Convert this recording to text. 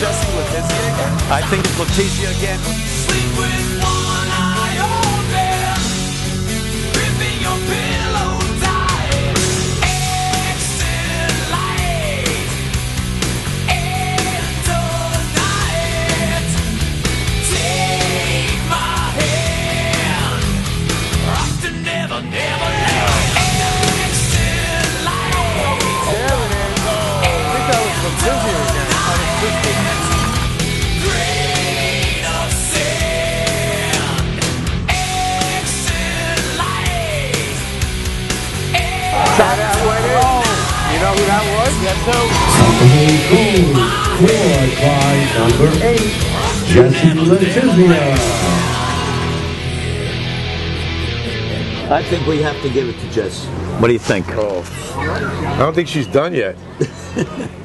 Jesse. I think it's Leticia again. Know who that was? Yes, who? Scored by number eight, Jesse Letizia. I think we have to give it to Jess. What do you think? Oh, I don't think she's done yet.